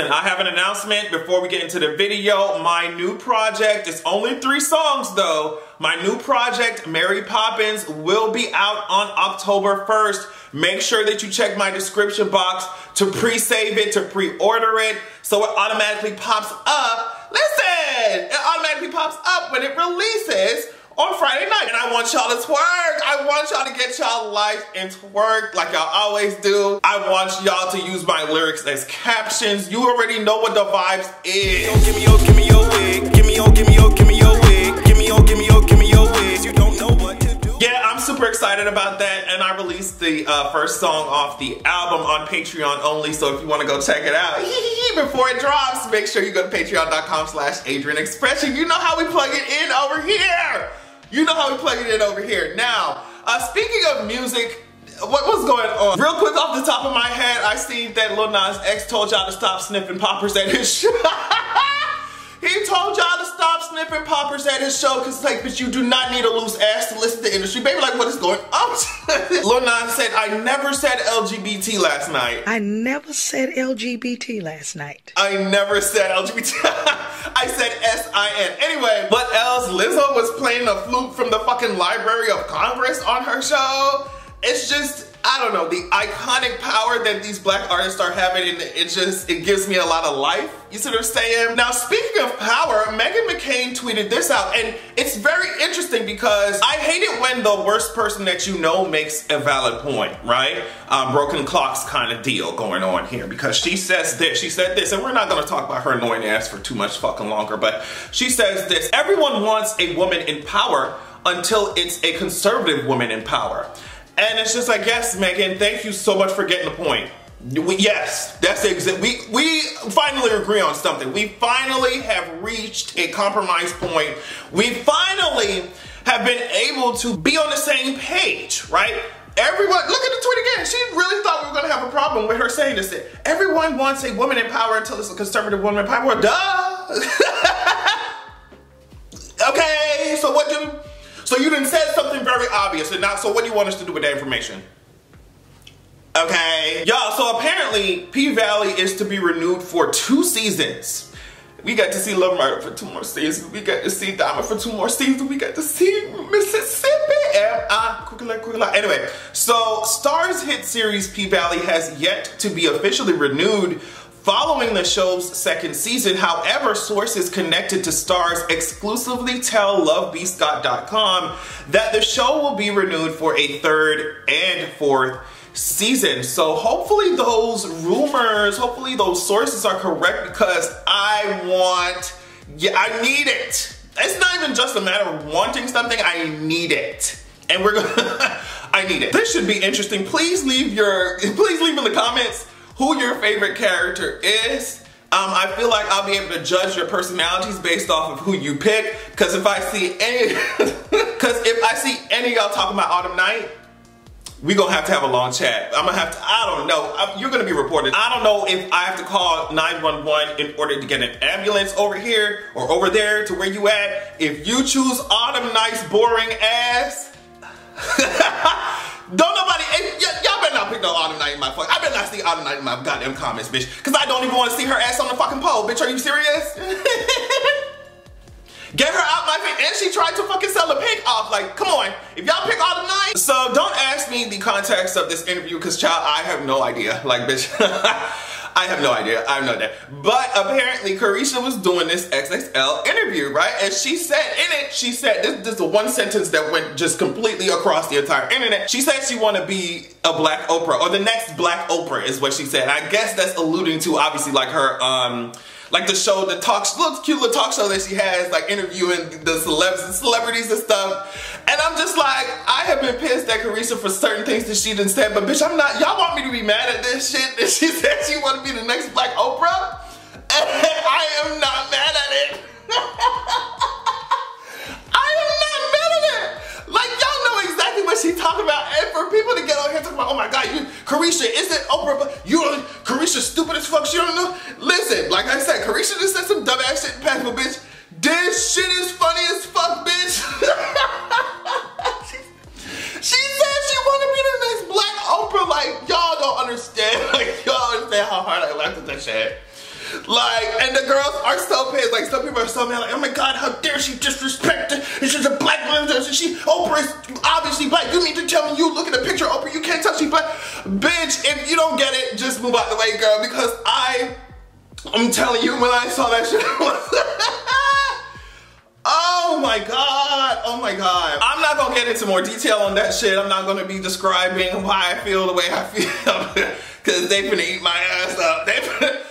Listen, I have an announcement before we get into the video. My new project, it's only three songs though. My new project, Mary Poppins, will be out on October 1st. Make sure that you check my description box to pre-save it, to pre-order it, so it automatically pops up. Listen, it automatically pops up when it releases on Friday night. And I want y'all to twerk. I want y'all to get y'all life and twerk like y'all always do. I want y'all to use my lyrics as captions. You already know what the vibes is. Give me your, give me your wig. Give me your, give me your, give me your wig. Give me your, give me your, super excited about that. And I released the uh, first song off the album on Patreon only. So if you want to go check it out before it drops, make sure you go to patreon.com slash Adrian Expression. You know how we plug it in over here. You know how we plug it in over here. Now, uh, speaking of music, what was going on? Real quick off the top of my head, I seen that Lil Nas X told y'all to stop sniffing poppers at his show. He told y'all to stop sniffing poppers at his show because like, but you do not need a loose ass to listen to the industry. Baby, like what is going on? Lil Nas said, I never said LGBT last night. I never said LGBT last night. I never said LGBT. I said S-I-N. Anyway, what else? Lizzo was playing the flute from the fucking Library of Congress on her show. It's just, I don't know, the iconic power that these black artists are having, and it just, it gives me a lot of life. You see what I'm saying? Now, speaking of power, Meghan McCain tweeted this out, and it's very interesting because I hate it when the worst person that you know makes a valid point, right? Um, broken clocks kind of deal going on here because she says this, she said this, and we're not gonna talk about her annoying ass for too much fucking longer, but she says this, everyone wants a woman in power until it's a conservative woman in power. And it's just like, yes, Meghan, thank you so much for getting the point. We, yes, that's exact. We we finally agree on something. We finally have reached a compromise point. We finally have been able to be on the same page, right? Everyone, look at the tweet again. She really thought we were gonna have a problem with her saying this. Everyone wants a woman in power until it's a conservative woman in power. Duh. okay, so what do so you didn't said something very obvious, and now, so what do you want us to do with that information? Okay. Y'all, so apparently P-Valley is to be renewed for two seasons. We got to see Lil Murda for two more seasons. We got to see Diamond for two more seasons. We got to see Mississippi. And. Anyway, so Starz hit series P-Valley has yet to be officially renewed Following the show's second season, however, sources connected to Starz exclusively tell LoveBscott.com that the show will be renewed for a third and fourth season. So hopefully those rumors, hopefully those sources are correct because I want, yeah, I need it. It's not even just a matter of wanting something, I need it. And we're gonna, I need it. This should be interesting. Please leave your, please leave in the comments who your favorite character is. Um, I feel like I'll be able to judge your personalities based off of who you pick. Cause if I see any, cause if I see any y'all talking about Autumn Night, we gonna have to have a long chat. I'm gonna have to, I don't know, I'm, you're gonna be reported. I don't know if I have to call 911 in order to get an ambulance over here or over there to where you at. If you choose Autumn Night's boring ass, don't nobody, better not pick no Autumn Night in my fuck. I better not see Autumn Night in my goddamn comments, bitch. Cause I don't even want to see her ass on the fucking pole, bitch. Are you serious? Get her out my face. And she tried to fucking sell the pig off. Like, come on. If y'all pick Autumn Night. So don't ask me the context of this interview, cause child, I have no idea. Like, bitch. I have no idea. I no idea. But apparently, Caresha was doing this XXL interview, right? And she said in it, she said, this, this is the one sentence that went just completely across the entire internet. She said she want to be a black Oprah, or the next black Oprah is what she said. I guess that's alluding to, obviously, like her, um, like the show, the talk, little cute little talk show that she has, like interviewing the celebs, and celebrities and stuff. And I'm just like, I have been pissed at Caresha for certain things that she didn't say, but bitch, I'm not, y'all want me to be mad at this shit that she said she want to be the next Black Oprah? And I am not mad at it. I am not mad at it. Like, y'all know exactly what she talking about. For people to get on here talking about, oh my God, you, Caresha, is it Oprah? But you, Caresha stupid as fuck, she don't know. Listen, like I said, Caresha just said some dumb ass shit in past, but bitch, this shit is funny as fuck, bitch. she, she said she want to be the next Black Oprah. Like, y'all don't understand. Like, y'all understand how hard I laughed at that shit. Like, and the girls are so pissed. Like, some people are so mad. Like, oh my god, how dare she disrespect her? And she's a black woman. She, Oprah is obviously black. You mean to tell me you look at a picture of Oprah, you can't tell she's black? Bitch, if you don't get it, just move out the way, girl. Because I, I'm telling you, when I saw that shit, Oh my god, oh my god. I'm not gonna get into more detail on that shit. I'm not gonna be describing why I feel the way I feel. Cause they finna eat my ass up. They finna,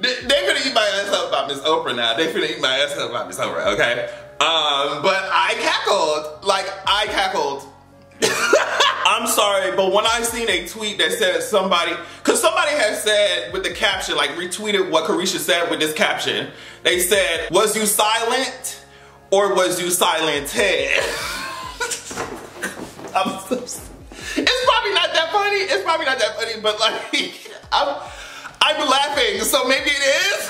they, they finna eat my ass up about Miss Oprah now. They finna eat my ass up about Miss Oprah, okay? Um, but I cackled. Like, I cackled. I'm sorry, but when I seen a tweet that said somebody, cause somebody had said with the caption, like retweeted what Caresha said with this caption. They said, was you silent or was you silented? I'm so, it's probably not that funny. It's probably not that funny, but like, I'm, I'm laughing, so maybe it is.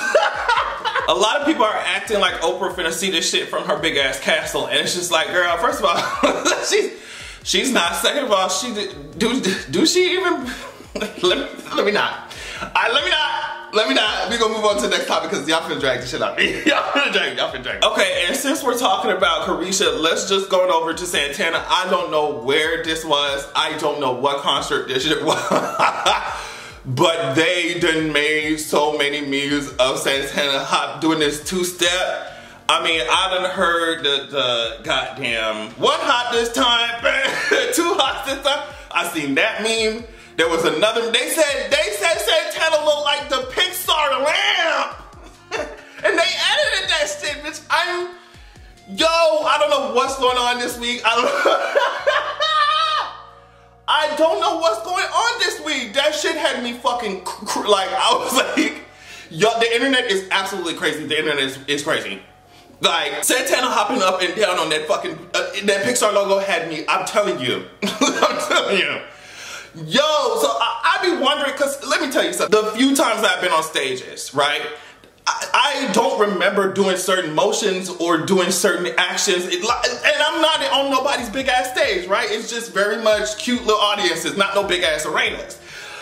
a lot of people are acting like Oprah finna see this shit from her big ass castle, and it's just like, girl, first of all, she's she's not. Second of all, she do do she even? let me let me not. I let me not. Let me not. We gonna move on to the next topic because y'all finna drag the shit out. y'all finna drag. Y'all finna drag. Okay, and since we're talking about Caresha, let's just go on over to Santana. I don't know where this was. I don't know what concert this shit was. But they done made so many memes of Santana Hop doing this two-step. I mean, I done heard the, the goddamn one hot this time, two hot this time. I seen that meme. There was another, they said, they said Santana looked like the Pixar lamp. and they edited that shit, bitch. I'm, yo, I don't know what's going on this week. I don't I don't know what's going on this week. That shit had me fucking like I was like, yo, the internet is absolutely crazy. The internet is, is crazy. Like Santana hopping up and down on that fucking uh, that Pixar logo had me. I'm telling you, I'm telling you. Yo, so I, I be wondering, cause let me tell you something. The few times I've been on stages, right? I, don't remember doing certain motions or doing certain actions. It, and I'm not on nobody's big ass stage, right? It's just very much cute little audiences, not no big ass arenas.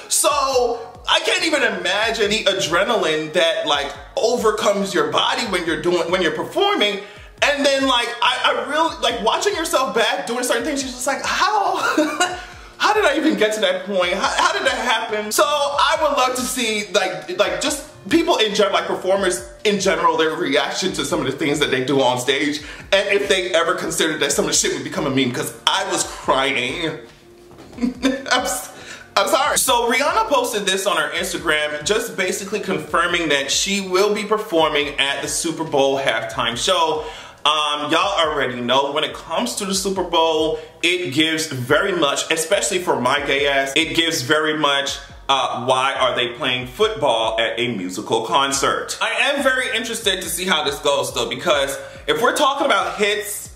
So I can't even imagine the adrenaline that like overcomes your body when you're doing, when you're performing. And then like, I, I really, like watching yourself back doing certain things, you're just like, how? how did I even get to that point? How, how, did that happen? So I would love to see like, like just people in general, like performers in general, their reaction to some of the things that they do on stage, and if they ever considered that some of the shit would become a meme, because I was crying. I'm, sorry. So Rihanna posted this on her Instagram, just basically confirming that she will be performing at the Super Bowl halftime show. Um, y'all already know when it comes to the Super Bowl, it gives very much, especially for my gay ass, it gives very much uh, why are they playing football at a musical concert? I am very interested to see how this goes though, because if we're talking about hits,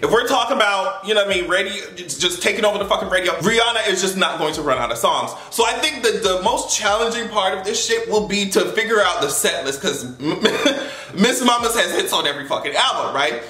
if we're talking about, you know what I mean, radio, just taking over the fucking radio, Rihanna is just not going to run out of songs. So I think that the most challenging part of this shit will be to figure out the set list, because Miss Mamas has hits on every fucking album, right?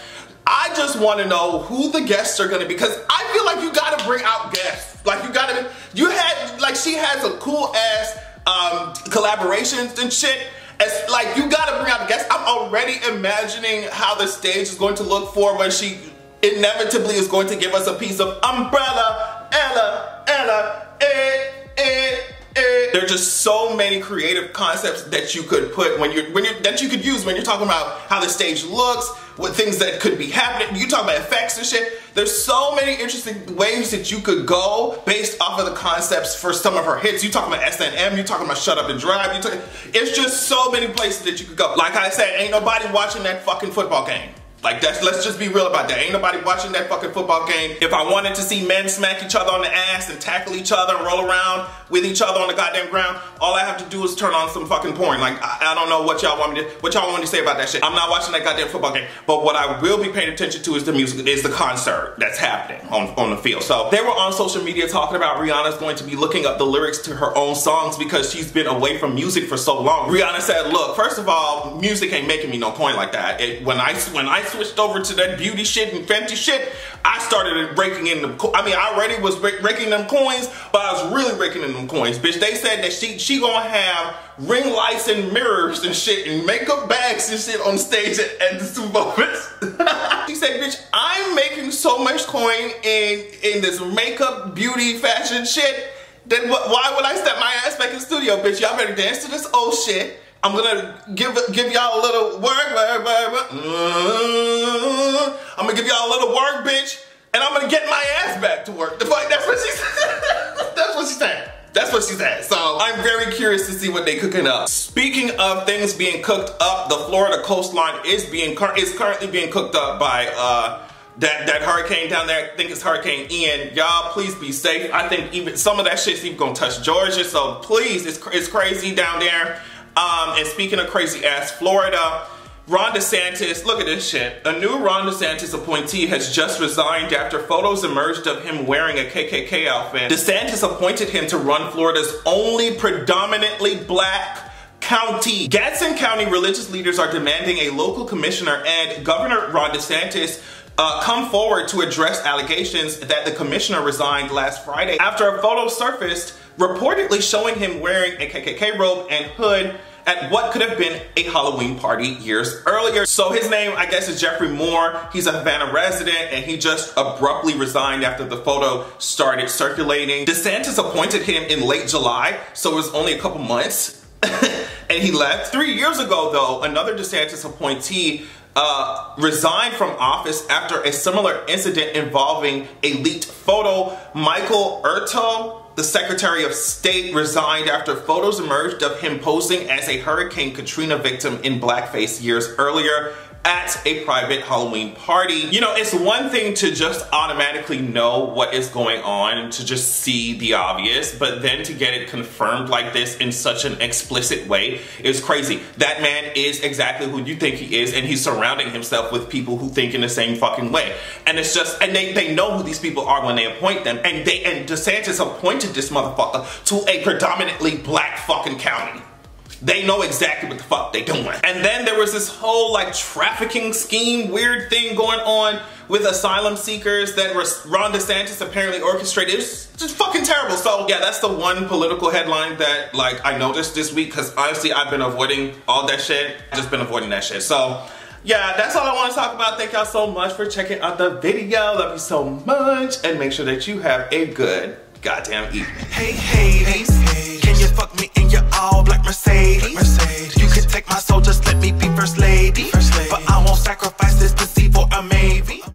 I just want to know who the guests are going to be because I feel like you got to bring out guests. Like you got to, you had, like she has a cool ass um, collaborations and shit. It's like you got to bring out guests. I'm already imagining how the stage is going to look for when she inevitably is going to give us a piece of umbrella, Ella, Ella, eh, eh, eh. There are just so many creative concepts that you could put when you're when you're that you could use when you're talking about how the stage looks, what things that could be happening. You talk about effects and shit. There's so many interesting ways that you could go based off of the concepts for some of her hits. You talking about S&M, you talking about Shut Up and Drive. You talking, it's just so many places that you could go. Like I said, ain't nobody watching that fucking football game. Like that's let's just be real about that. Ain't nobody watching that fucking football game. If I wanted to see men smack each other on the ass and tackle each other and roll around with each other on the goddamn ground, all I have to do is turn on some fucking porn. Like I, I don't know what y'all want me to what y'all want me to say about that shit. I'm not watching that goddamn football game. But what I will be paying attention to is the music, is the concert that's happening on, on the field. So they were on social media talking about Rihanna's going to be looking up the lyrics to her own songs because she's been away from music for so long. Rihanna said, look, first of all, music ain't making me no coin like that. It, when I when I switched over to that beauty shit and fancy shit, I started raking in them. I mean, I already was raking them coins, but I was really raking in them coins, bitch. They said that she she gonna have ring lights and mirrors and shit and makeup bags and shit on stage at, at the Super Bowl. she said, bitch, I'm making so much coin in in this makeup, beauty, fashion shit. Then why would I step my ass back in the studio, bitch? Y'all better dance to this old shit I'm gonna give give y'all a little work. I'm gonna give y'all a little work, bitch, and I'm gonna get my ass back to work. That's what she's. That's what she's saying. That's what she said. So I'm very curious to see what they cooking up. Speaking of things being cooked up, the Florida coastline is being is currently being cooked up by uh, that that hurricane down there. I think it's Hurricane Ian. Y'all, please be safe. I think even some of that shit's even gonna touch Georgia. So please, it's it's crazy down there. Um, and speaking of crazy ass Florida, Ron DeSantis, look at this shit. A new Ron DeSantis appointee has just resigned after photos emerged of him wearing a KKK outfit. DeSantis appointed him to run Florida's only predominantly black county. Gadsden County religious leaders are demanding a local commissioner and Governor Ron DeSantis uh, come forward to address allegations that the commissioner resigned last Friday after a photo surfaced reportedly showing him wearing a KKK robe and hood at what could have been a Halloween party years earlier. So his name, I guess, is Jeffrey Moore. He's a Havana resident and he just abruptly resigned after the photo started circulating. DeSantis appointed him in late July, so it was only a couple months. and he left. Three years ago, though, another DeSantis appointee uh, resigned from office after a similar incident involving a leaked photo. Michael Ertel the Secretary of State resigned after photos emerged of him posing as a Hurricane Katrina victim in blackface years earlier at a private Halloween party. You know, it's one thing to just automatically know what is going on and to just see the obvious, but then to get it confirmed like this in such an explicit way is crazy. That man is exactly who you think he is, and he's surrounding himself with people who think in the same fucking way. And it's just, and they, they know who these people are when they appoint them, and they, and DeSantis appointed this motherfucker to a predominantly black fucking county. They know exactly what the fuck they doing. And then there was this whole like trafficking scheme, weird thing going on with asylum seekers that Ron DeSantis apparently orchestrated. It's just fucking terrible. So yeah, that's the one political headline that like I noticed this week because honestly I've been avoiding all that shit. Just been avoiding that shit. So yeah, that's all I want to talk about. Thank y'all so much for checking out the video. Love you so much. And make sure that you have a good goddamn evening. Hey, hey, hey, Mercedes. Mercedes. You can take my soul, just let me be first lady. First lady. But I won't sacrifice this. this